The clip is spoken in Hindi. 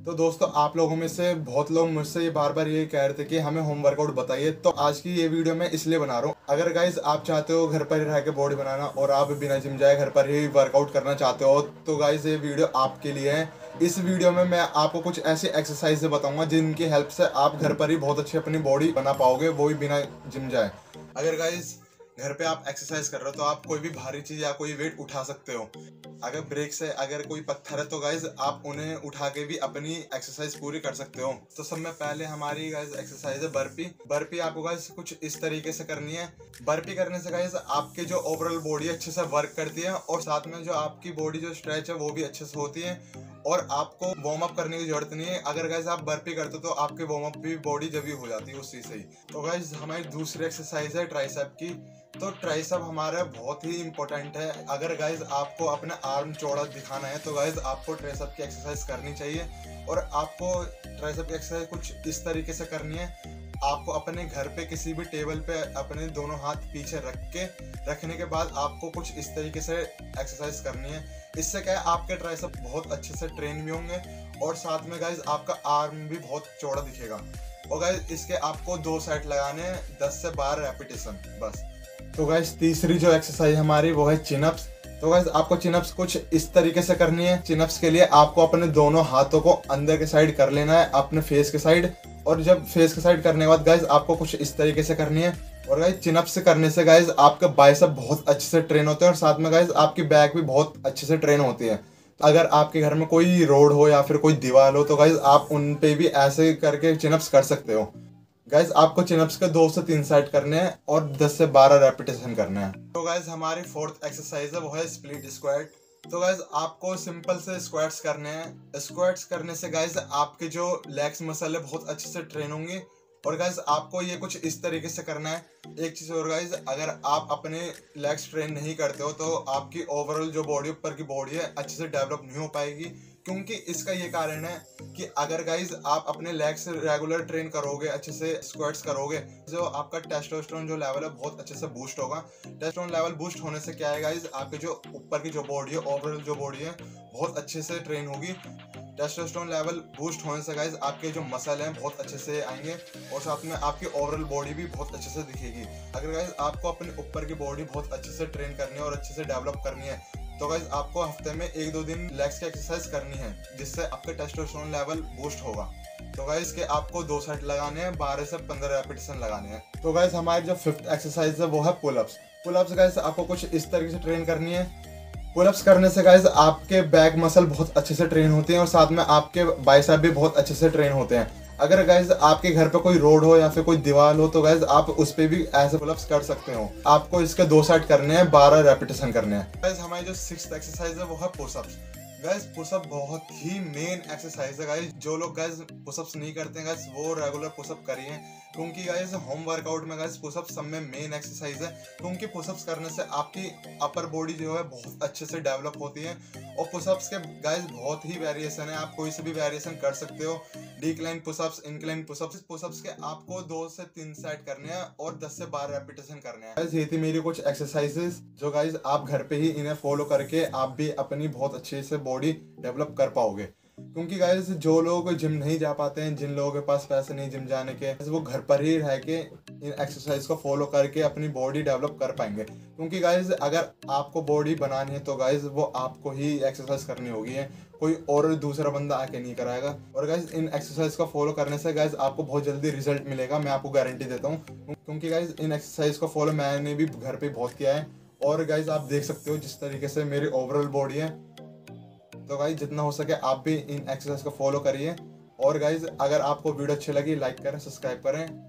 तो दोस्तों, आप लोगों में से बहुत लोग मुझसे ये बार बार ये कह रहे थे कि हमें होम वर्कआउट बताइए। तो आज की ये वीडियो मैं इसलिए बना रहा हूँ। अगर गाइज़ आप चाहते हो घर पर ही रह के बॉडी बनाना और आप बिना जिम जाए घर पर ही वर्कआउट करना चाहते हो तो गाइज़ ये वीडियो आपके लिए है। इस वीडियो में मैं आपको कुछ ऐसी एक्सरसाइज बताऊँगा जिनकी हेल्प से आप घर पर ही बहुत अच्छी अपनी बॉडी बना पाओगे, वो भी बिना जिम जाए। अगर गाइज़ घर पे आप एक्सरसाइज कर रहे हो तो आप कोई भी भारी चीज़ या कोई वेट उठा सकते हो। अगर ब्रेक से अगर कोई पत्थर है तो गाइज़ आप उन्हें उठा के भी अपनी एक्सरसाइज पूरी कर सकते हो। तो सब में पहले हमारी गाइज़ एक्सरसाइज है बर्पी बर्पी आपको गाइज़ कुछ इस तरीके से करनी है। बर्पी करने से गाइज़ आपकी जो ओवरऑल बॉडी अच्छे से वर्क करती है और साथ में जो आपकी बॉडी जो स्ट्रेच है, वो भी अच्छे से होती है। और आपको वार्म अप करने की ज़रूरत नहीं है। अगर गैस आप बर्फ़ी करते हो तो आपके वार्म अप भी बॉडी जब हो जाती है उस चीज़ से ही। तो गैस हमारी दूसरी एक्सरसाइज है ट्राइसेप की। तो ट्राइसेप हमारा बहुत ही इंपॉर्टेंट है। अगर गाइज़ आपको अपना आर्म चौड़ा दिखाना है तो गाइज़ आपको ट्राइसेप की एक्सरसाइज करनी चाहिए। और आपको ट्राइसेप की एक्सरसाइज कुछ इस तरीके से करनी है आपको अपने घर पे किसी भी टेबल पे अपने दोनों हाथ पीछे रख के रखने के बाद आपको कुछ इस तरीके से एक्सरसाइज करनी है। इससे क्या है, आपके ट्राइसेप बहुत अच्छे से ट्रेन भी होंगे और साथ में गाइज़ आपका आर्म भी बहुत चौड़ा दिखेगा। और गाइज़ इसके आपको दो सेट लगाने हैं, दस से बारह रेपिटेशन बस। तो गाइज़ तीसरी जो एक्सरसाइज हमारी वो है चिनअप्स तो गाइज़ आपको चिनअप्स कुछ इस तरीके से करनी है। चिनअप्स के लिए आपको अपने दोनों हाथों को अंदर के साइड कर लेना है, अपने फेस के साइड और जब फेस के साइड करने के बाद गाइज़ आपको कुछ इस तरीके से करनी है। और गाइज़ चिनअप्स करने से गाइज़ आपका बाइसेप बहुत अच्छे से ट्रेन होते हैं और साथ में गाइज़ आपकी बैक भी बहुत अच्छे से ट्रेन होती है। अगर आपके घर में कोई रोड हो या फिर कोई दीवार हो तो गाइज़ आप उन पे भी ऐसे करके चिनअप्स कर सकते हो। गाइज़ आपको चिनअप्स के दो से तीन साइड करने हैं और दस से बारह रेपिटेशन करने हैं। तो गाइज़ हमारी फोर्थ एक्सरसाइज है, वो है स्प्लिट स्क्वाट तो गाइज़ आपको सिंपल से स्क्वाट्स करने हैं। स्क्वाट्स करने से गाइज़ आपके जो लेग्स मसल है, बहुत अच्छे से ट्रेन होंगे। और गाइज़ आपको ये कुछ इस तरीके से करना है। एक चीज़ और गाइज़ अगर आप अपने लेग्स ट्रेन नहीं करते हो तो आपकी ओवरऑल जो बॉडी ऊपर की बॉडी है, अच्छे से डेवलप नहीं हो पाएगी। क्योंकि इसका ये कारण है कि अगर गाइज़ आप अपने लेग्स रेगुलर ट्रेन करोगे, अच्छे से स्क्वाट्स करोगे जो आपका टेस्टोस्टेरोन जो लेवल है, बहुत अच्छे से बूस्ट होगा। टेस्टोस्टेरोन लेवल बूस्ट होने से क्या है गाइज़ आपके जो ऊपर की जो बॉडी है ओवरऑल जो बॉडी है, बहुत अच्छे से ट्रेन होगी। टेस्टोस्टेरोन लेवल बूस्ट होने से गाइज़ आपके जो मसल हैं बहुत अच्छे से आएँगे और साथ में आपकी ओवरऑल बॉडी भी बहुत अच्छे से दिखेगी। अगर गाइज़ आपको अपने ऊपर की बॉडी बहुत अच्छे से ट्रेन करनी है और अच्छे से डेवलप करनी है तो गाइज़ आपको हफ़्ते में एक दो दिन लेग्स की एक्सरसाइज करनी है, जिससे आपके टेस्टोस्टेरोन लेवल बूस्ट होगा। तो गाइज़ के आपको दो सेट लगाने हैं, बारह से पंद्रह रेपिटेशन लगाने हैं। तो गाइज़ हमारी जो फिफ्थ एक्सरसाइज है, वो है पुलअप्स पुलअप्स गाइज़ आपको कुछ इस तरीके से ट्रेन करनी है पुलअप्स करने से गाइज़ आपके बैक मसल बहुत अच्छे से ट्रेन होते हैं और साथ में आपके बाइसाप भी बहुत अच्छे से ट्रेन होते हैं। अगर गाइज़ आपके घर पे कोई रोड हो या फिर कोई दीवार हो तो गाइज़ आप उस पर भी ऐसे पुलअप्स कर सकते हो। आपको इसके दो साइड करने हैं, बारह रेपिटेशन करने हैं। गाइज़ हमारी जो सिक्स एक्सरसाइज है, वो है पुशअप्स गाइज़ पुशअप बहुत ही मेन एक्सरसाइज है गाइज़ जो लोग गाइज़ पुशअप्स नहीं करते हैं गाइज़ वो रेगुलर पुशअप करिए क्योंकि गाइज़ होम वर्कआउट में गाइज़ पुशअप सब में मेन एक्सरसाइज है. क्योंकि पुशअप्स करने से आपकी अपर बॉडी जो है बहुत अच्छे से डेवलप होती है. और पुशअप्स के गाइज़ बहुत ही वेरिएशन है. आप कोई से भी वेरिएशन कर सकते हो. Decline pushups incline pushups pushups के आपको दो से तीन सेट करने हैं और दस से बारह रेपिटेशन करने हैं. गाइज़ ये थी मेरी कुछ एक्सरसाइजेस जो गाइज़ आप घर पे ही इन्हें फॉलो करके आप भी अपनी बहुत अच्छे से बॉडी डेवलप कर पाओगे। क्योंकि गाइस जो लोग जिम नहीं जा पाते हैं, जिन लोगों के पास पैसे नहीं जिम जाने के, वो घर पर ही रह के इन एक्सरसाइज को फॉलो करके अपनी बॉडी डेवलप कर पाएँगे। क्योंकि गाइज़ अगर आपको बॉडी बनानी है तो गाइज़ वो आपको ही एक्सरसाइज करनी होगी, है। कोई और दूसरा बंदा आके नहीं कराएगा। और गाइज़ इन एक्सरसाइज को फॉलो करने से गाइज़ आपको बहुत जल्दी रिज़ल्ट मिलेगा, मैं आपको गारंटी देता हूँ। क्योंकि गाइज़ इन एक्सरसाइज को फॉलो मैंने भी घर पर बहुत किया है। और गाइज़ आप देख सकते हो जिस तरीके से मेरी ओवरऑल बॉडी है। तो गाइज़ जितना हो सके आप भी इन एक्सरसाइज को फॉलो करिए। और गाइज़ अगर आपको वीडियो अच्छी लगी लाइक करें सब्सक्राइब करें।